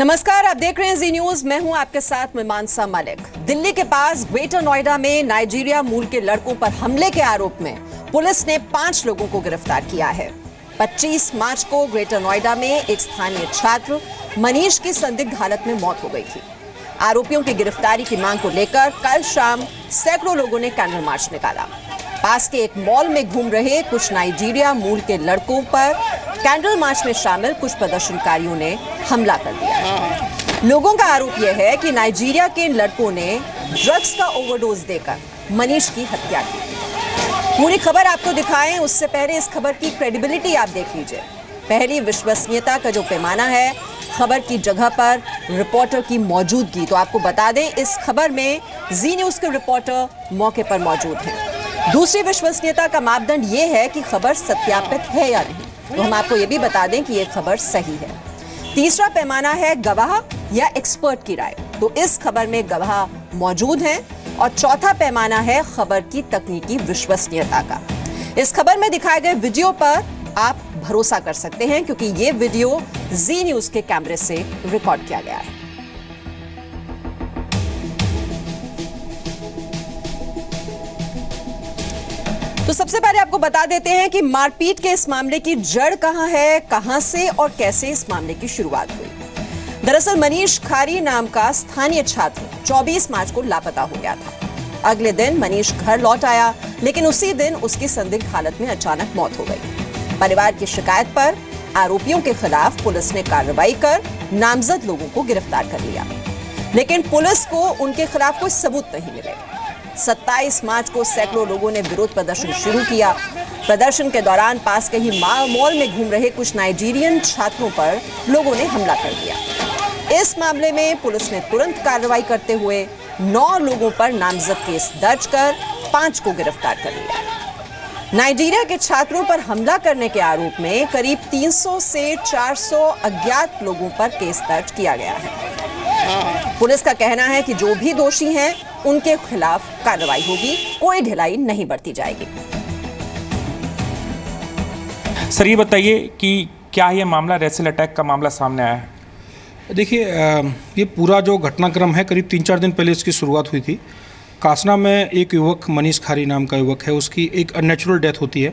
नमस्कार, आप देख रहे हैं जी न्यूज़ मैं हूँ आपके साथ मीमांसा मलिक। दिल्ली के पास ग्रेटर नोएडा में नाइजीरिया मूल के लड़कों पर हमले के आरोप में पुलिस ने पाँच लोगों को गिरफ़्तार किया है। 25 मार्च को ग्रेटर नोएडा में एक स्थानीय छात्र मनीष की संदिग्ध हालत में मौत हो गई थी। आरोपियों की गिरफ्तारी की मांग को लेकर कल शाम सैकड़ों लोगों ने कैंडल मार्च निकाला। पास के एक मॉल में घूम रहे कुछ नाइजीरिया मूल के लड़कों पर कैंडल मार्च में शामिल कुछ प्रदर्शनकारियों ने हमला कर दिया। लोगों का आरोप यह है कि नाइजीरिया के इन लड़कों ने ड्रग्स का ओवरडोज देकर मनीष की हत्या की। पूरी खबर आपको दिखाएँ, उससे पहले इस खबर की क्रेडिबिलिटी आप देख लीजिए। पहली विश्वसनीयता का जो पैमाना है, खबर की जगह पर रिपोर्टर की मौजूदगी। तो आपको बता दें, इस खबर में जी न्यूज़ के रिपोर्टर मौके पर मौजूद हैं। दूसरी विश्वसनीयता का मापदंड ये है कि खबर सत्यापित है या नहीं। तो हम आपको ये भी बता दें कि ये खबर सही है। तीसरा पैमाना है गवाह या एक्सपर्ट की राय। तो इस खबर में गवाह मौजूद हैं और चौथा पैमाना है खबर की तकनीकी विश्वसनीयता का। इस खबर में दिखाए गए वीडियो पर आप भरोसा कर सकते हैं क्योंकि ये वीडियो जी न्यूज़ के कैमरे से रिकॉर्ड किया गया है। तो सबसे पहले आपको बता देते हैं कि मारपीट के इस मामले की जड़ कहाँ है, कहाँ से और कैसे इस मामले की शुरुआत हुई। दरअसल मनीष खारी नाम का स्थानीय छात्र 24 मार्च को लापता हो गया था। अगले दिन मनीष घर लौट आया, लेकिन उसी दिन उसकी संदिग्ध हालत में अचानक मौत हो गई। परिवार की शिकायत पर आरोपियों के खिलाफ पुलिस ने कार्रवाई कर नामजद लोगों को गिरफ़्तार कर लिया। लेकिन पुलिस को उनके खिलाफ कोई सबूत नहीं मिले। 27 मार्च को सैकड़ों लोगों ने विरोध प्रदर्शन शुरू किया। प्रदर्शन के दौरान पास के ही मॉल में घूम रहे कुछ नाइजीरियन छात्रों पर लोगों ने हमला कर दिया। इस मामले में पुलिस ने तुरंत कार्रवाई करते हुए नौ लोगों पर नामजद केस दर्ज कर पाँच को गिरफ़्तार कर लिया। नाइजीरिया के छात्रों पर हमला करने के आरोप में करीब 300 से 400 अज्ञात लोगों पर केस दर्ज किया गया है। पुलिस का कहना है कि जो भी दोषी हैं उनके खिलाफ कार्रवाई होगी कोई ढिलाई नहीं बरती जाएगी। सर ये बताइए कि क्या ये मामला रेसल अटैक का मामला सामने आया है? देखिए ये पूरा जो घटनाक्रम है करीब तीन चार दिन पहले इसकी शुरुआत हुई थी। कासना में एक युवक मनीष खारी नाम का युवक है उसकी एक अननेचुरल डेथ होती है।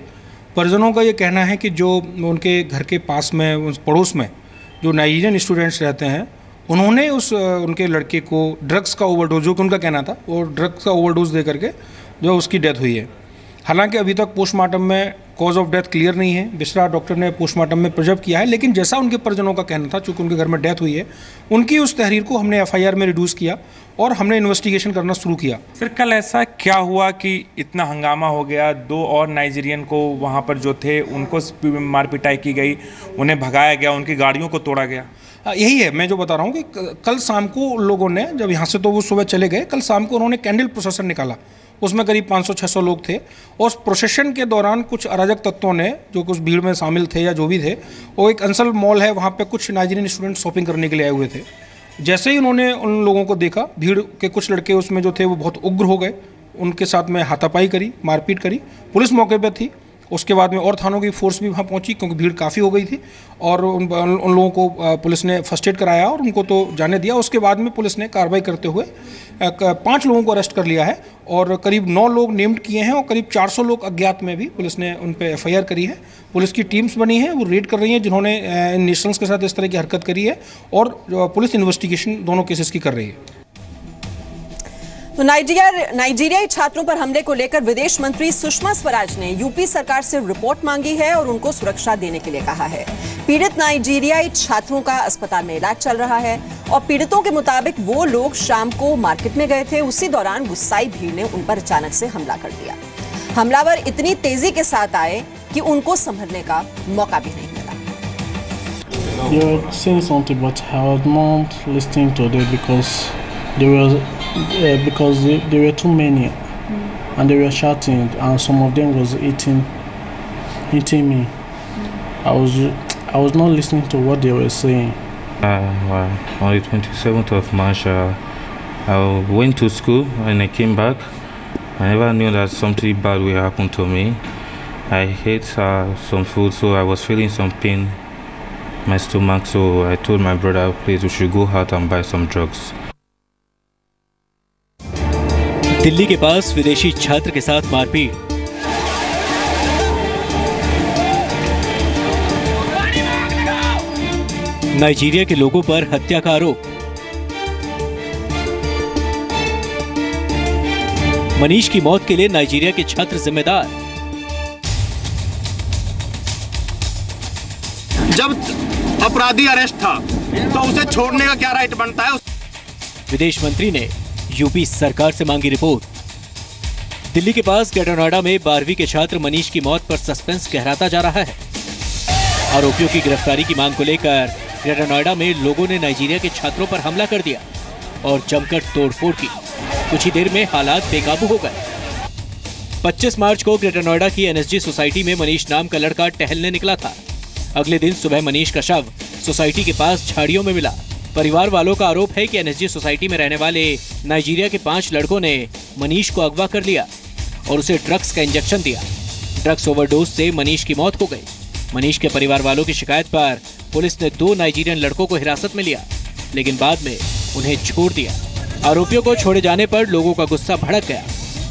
परिजनों का ये कहना है कि जो उनके घर के पास में पड़ोस में जो नाइजीरियन स्टूडेंट्स रहते हैं उन्होंने उस उनके लड़के को ड्रग्स का ओवरडोज जो कि उनका कहना था, वो ड्रग्स का ओवरडोज दे करके जो उसकी डेथ हुई है। हालाँकि अभी तक पोस्टमार्टम में कॉज ऑफ़ डेथ क्लियर नहीं है। बिस्रा डॉक्टर ने पोस्टमार्टम में प्रिजर्व किया है, लेकिन जैसा उनके परिजनों का कहना था, चूँकि उनके घर में डेथ हुई है, उनकी उस तहरीर को हमने एफआईआर में रिड्यूस किया और हमने इन्वेस्टिगेशन करना शुरू किया। सर, कल ऐसा क्या हुआ कि इतना हंगामा हो गया? दो और नाइजीरियन को वहाँ पर जो थे, उनको मारपिटाई की गई, उन्हें भगाया गया, उनकी गाड़ियों को तोड़ा गया? यही है, मैं जो बता रहा हूँ कि कल शाम को लोगों ने, जब यहाँ से तो वो सुबह चले गए, कल शाम को उन्होंने कैंडल प्रोसेसन निकाला। उसमें करीब 500-600 लोग थे और उस प्रोसेशन के दौरान कुछ अराजक तत्वों ने, जो कुछ भीड़ में शामिल थे या जो भी थे, वो एक अंसल मॉल है, वहाँ पे कुछ नाइजीरियन स्टूडेंट शॉपिंग करने के लिए आए हुए थे। जैसे ही उन्होंने उन लोगों को देखा, भीड़ के कुछ लड़के उसमें जो थे, वो बहुत उग्र हो गए। उनके साथ में हाथापाई करी, मारपीट करी। पुलिस मौके पर थी उसके बाद में और थानों की फोर्स भी वहाँ पहुँची क्योंकि भीड़ काफ़ी हो गई थी और उन उन लोगों को पुलिस ने फ़र्स्ट एड कराया और उनको तो जाने दिया। उसके बाद में पुलिस ने कार्रवाई करते हुए पाँच लोगों को अरेस्ट कर लिया है और करीब नौ लोग नेम्ड किए हैं और करीब 400 लोग अज्ञात में भी पुलिस ने उन पर एफ़ करी है। पुलिस की टीम्स बनी है, वो रेड कर रही हैं, जिन्होंने नेशनल्स के साथ इस तरह की हरकत करी है और पुलिस इन्वेस्टिगेशन दोनों केसेस की कर रही है। तो नाइजीरिया, नाइजीरियाई छात्रों पर हमले को लेकर विदेश मंत्री सुषमा स्वराज ने यूपी सरकार से रिपोर्ट मांगी है और उनको सुरक्षा देने के लिए कहा है। पीड़ित नाइजीरियाई छात्रों का अस्पताल में इलाज चल रहा है और पीड़ितों के मुताबिक वो लोग शाम को मार्केट में गए थे। उसी दौरान गुस्साई भीड़ ने उन पर अचानक से हमला कर दिया। हमलावर इतनी तेज़ी के साथ आए कि उनको संभलने का मौका भी नहीं मिला। They were saying something, but I was not listening to them because they were uh, because they, they were too many, mm. and they were shouting, and some of them was eating, eating me. I was I was not listening to what they were saying. Uh, well, on the 27th of March, uh, I went to school and I came back. I never knew that something bad will happen to me. I ate uh, some food, so I was feeling some pain my stomach. So I told my brother, please, we should go out and buy some drugs. Delhi के पास विदेशी छात्र के साथ मारपीट। Nigeria के लोगों पर हत्या का आरोप। मनीष की मौत के लिए नाइजीरिया के छात्र जिम्मेदार। जब अपराधी अरेस्ट था तो उसे छोड़ने का क्या राइट बनता है? विदेश मंत्री ने यूपी सरकार से मांगी रिपोर्ट। दिल्ली के पास ग्रेटर नोएडा में बारहवीं के छात्र मनीष की मौत पर सस्पेंस गहराता जा रहा है। आरोपियों की गिरफ्तारी की मांग को लेकर ग्रेटर नोएडा में लोगों ने नाइजीरिया के छात्रों पर हमला कर दिया और जमकर तोड़फोड़ की। कुछ ही देर में हालात बेकाबू हो गए। 25 मार्च को ग्रेटर नोएडा की एनएसजी सोसाइटी में मनीष नाम का लड़का टहलने निकला था। अगले दिन सुबह मनीष का शव सोसाइटी के पास झाड़ियों में मिला। परिवार वालों का आरोप है कि एनएसजी सोसाइटी में रहने वाले नाइजीरिया के पाँच लड़कों ने मनीष को अगवा कर लिया और उसे ड्रग्स का इंजेक्शन दिया। ड्रग्स ओवरडोज से मनीष की मौत हो गई। मनीष के परिवार वालों की शिकायत पर पुलिस ने दो नाइजीरियन लड़कों को हिरासत में लिया, लेकिन बाद में उन्हें छोड़ दिया। आरोपियों को छोड़े जाने पर लोगों का गुस्सा भड़क गया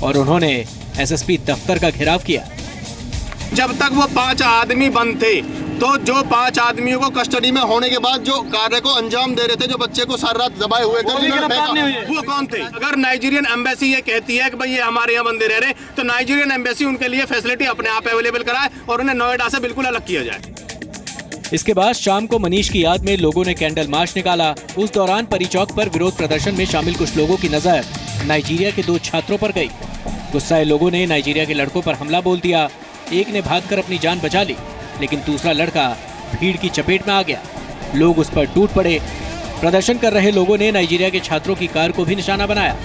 और उन्होंने एसएसपी दफ्तर का घेराव किया। जब तक वो पाँच आदमी बंद थे तो जो पाँच आदमियों को कस्टडी में होने के बाद जो कार्य को अंजाम दे रहे थे जो बच्चे को सारी रात दबाए हुए थे वो कौन थे? अगर नाइजीरियन एम्बेसी ये कहती है कि भाई ये हमारे यहाँ बंदे रह रहे तो नाइजीरियन एम्बेसी उनके लिए फैसिलिटी अपने आप अवेलेबल कराए और उन्हें नोएडा से बिल्कुल अलग किया जाए। इसके बाद शाम को मनीष की याद में लोगों ने कैंडल मार्च निकाला। उस दौरान परी चौक पर विरोध प्रदर्शन में शामिल कुछ लोगों की नज़र। नाइजीरिया के दो छात्रों पर गई। गुस्साए लोगों ने नाइजीरिया के लड़कों पर हमला बोल दिया। एक ने भागकर अपनी जान बचा ली। लेकिन दूसरा लड़का भीड़ की चपेट में आ गया। लोग उस पर टूट पड़े। प्रदर्शन कर रहे लोगों ने नाइजीरिया के छात्रों की कार को भी निशाना बनाया।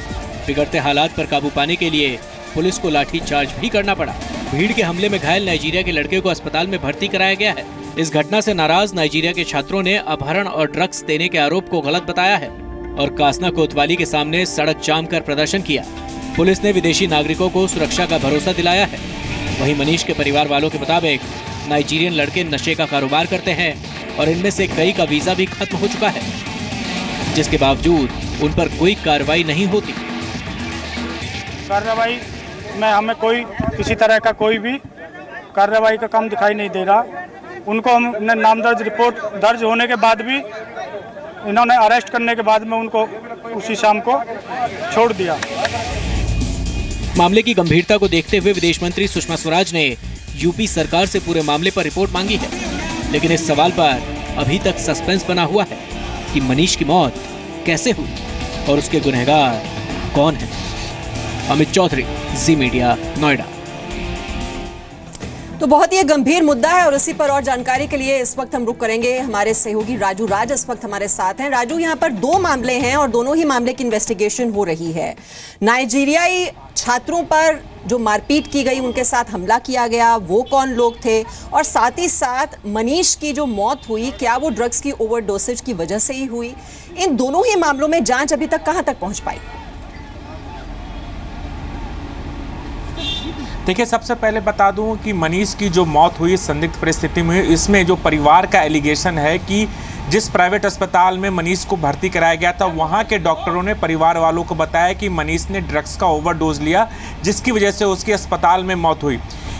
बिगड़ते हालात पर काबू पाने के लिए पुलिस को लाठी चार्ज भी करना पड़ा। भीड़ के हमले में घायल नाइजीरिया के लड़के को अस्पताल में भर्ती कराया गया है। इस घटना से नाराज़ नाइजीरिया के छात्रों ने अपहरण और ड्रग्स देने के आरोप को गलत बताया है और कासना कोतवाली के सामने सड़क जाम कर प्रदर्शन किया। पुलिस ने विदेशी नागरिकों को सुरक्षा का भरोसा दिलाया है। वहीं मनीष के परिवार वालों के मुताबिक नाइजीरियन लड़के नशे का कारोबार करते हैं और इनमें से कई का वीज़ा भी खत्म हो चुका है जिसके बावजूद उन पर कोई कार्रवाई नहीं होती। कार्रवाई में हमें कोई किसी तरह का कोई भी कार्रवाई का काम दिखाई नहीं दे रहा। उनको हमने नाम दर्ज रिपोर्ट दर्ज होने के बाद भी इन्होंने अरेस्ट करने के बाद में उनको उसी शाम को छोड़ दिया। मामले की गंभीरता को देखते हुए विदेश मंत्री सुषमा स्वराज ने यूपी सरकार से पूरे मामले पर रिपोर्ट मांगी है, लेकिन इस सवाल पर अभी तक सस्पेंस बना हुआ है कि मनीष की मौत कैसे हुई और उसके गुनहगार कौन है। Amit Chaudhary, Zee media, Noida. तो बहुत ही गंभीर मुद्दा है और इसी पर और जानकारी के लिए इस वक्त हम रुक करेंगे। हमारे सहयोगी राजू राज इस वक्त हमारे साथ हैं। राजू, यहाँ पर दो मामले हैं और दोनों ही मामले की इन्वेस्टिगेशन हो रही है। नाइजीरियाई छात्रों पर जो मारपीट की गई, उनके साथ हमला किया गया, वो कौन लोग थे? और साथ ही साथ मनीष की जो मौत हुई, क्या वो ड्रग्स की ओवरडोसेज की वजह से ही हुई? इन दोनों ही मामलों में जाँच अभी तक कहाँ तक पहुँच पाई? देखिए, सबसे पहले बता दूँ कि मनीष की जो मौत हुई संदिग्ध परिस्थिति में, इसमें जो परिवार का एलिगेशन है कि जिस प्राइवेट अस्पताल में मनीष को भर्ती कराया गया था, वहाँ के डॉक्टरों ने परिवार वालों को बताया कि मनीष ने ड्रग्स का ओवरडोज लिया, जिसकी वजह से उसकी अस्पताल में मौत हुई।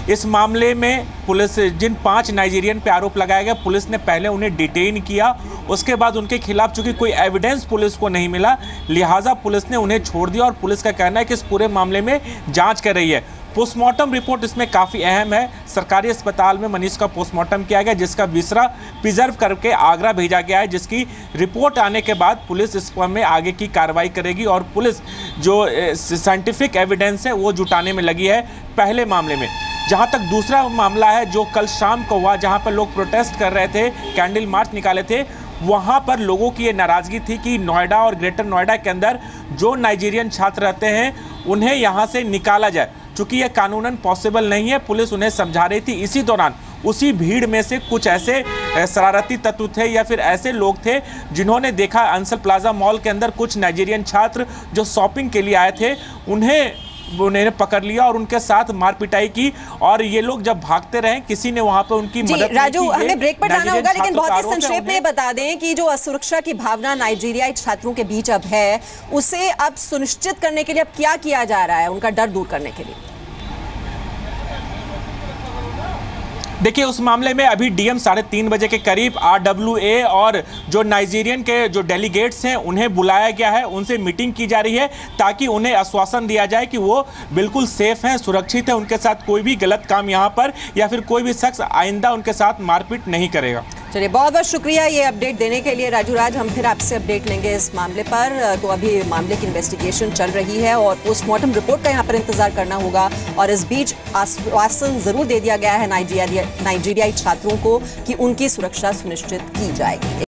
इस मामले में पुलिस, जिन पाँच नाइजीरियन पे आरोप लगाया गया, पुलिस ने पहले उन्हें डिटेन किया, उसके बाद उनके खिलाफ चूँकि कोई एविडेंस पुलिस को नहीं मिला, लिहाजा पुलिस ने उन्हें छोड़ दिया और पुलिस का कहना है कि इस पूरे मामले में जाँच कर रही है। पोस्टमार्टम रिपोर्ट इसमें काफ़ी अहम है। सरकारी अस्पताल में मनीष का पोस्टमार्टम किया गया, जिसका विसरा प्रिजर्व करके आगरा भेजा गया है, जिसकी रिपोर्ट आने के बाद पुलिस इस पर में आगे की कार्रवाई करेगी और पुलिस जो साइंटिफिक एविडेंस है, वो जुटाने में लगी है पहले मामले में। जहाँ तक दूसरा मामला है, जो कल शाम को हुआ, जहाँ पर लोग प्रोटेस्ट कर रहे थे कैंडल मार्च निकाले थे, वहाँ पर लोगों की ये नाराज़गी थी कि नोएडा और ग्रेटर नोएडा के अंदर जो नाइजीरियन छात्र रहते हैं, उन्हें यहाँ से निकाला जाए। चूँकि यह कानूनन पॉसिबल नहीं है पुलिस उन्हें समझा रही थी इसी दौरान उसी भीड़ में से कुछ ऐसे शरारती तत्व थे या फिर ऐसे लोग थे जिन्होंने देखा अंसल प्लाजा मॉल के अंदर कुछ नाइजीरियन छात्र जो शॉपिंग के लिए आए थे उन्हें उन्हें पकड़ लिया और उनके साथ मार पिटाई की और ये लोग जब भागते रहे किसी ने वहाँ पर उनकी मदद राजू। हमें ब्रेक पर जाना होगा लेकिन बहुत ही संक्षेप में बता दें कि जो असुरक्षा की भावना नाइजीरियाई छात्रों के बीच अब है उसे अब सुनिश्चित करने के लिए अब क्या किया जा रहा है उनका डर दूर करने के लिए देखिए, उस मामले में अभी डीएम साढ़े तीन बजे के करीब आरडब्ल्यूए और जो नाइजीरियन के जो डेलीगेट्स हैं, उन्हें बुलाया गया है, उनसे मीटिंग की जा रही है ताकि उन्हें आश्वासन दिया जाए कि वो बिल्कुल सेफ़ हैं, सुरक्षित हैं, उनके साथ कोई भी गलत काम यहाँ पर या फिर कोई भी शख्स आइंदा उनके साथ मारपीट नहीं करेगा। चलिए, बहुत बहुत शुक्रिया ये अपडेट देने के लिए। राजू राज, हम फिर आपसे अपडेट लेंगे इस मामले पर। तो अभी मामले की इन्वेस्टिगेशन चल रही है और पोस्टमार्टम रिपोर्ट का यहाँ पर इंतज़ार करना होगा और इस बीच आश्वासन ज़रूर दे दिया गया है नाइजीरिया नाइजीरियाई छात्रों को कि उनकी सुरक्षा सुनिश्चित की जाएगी।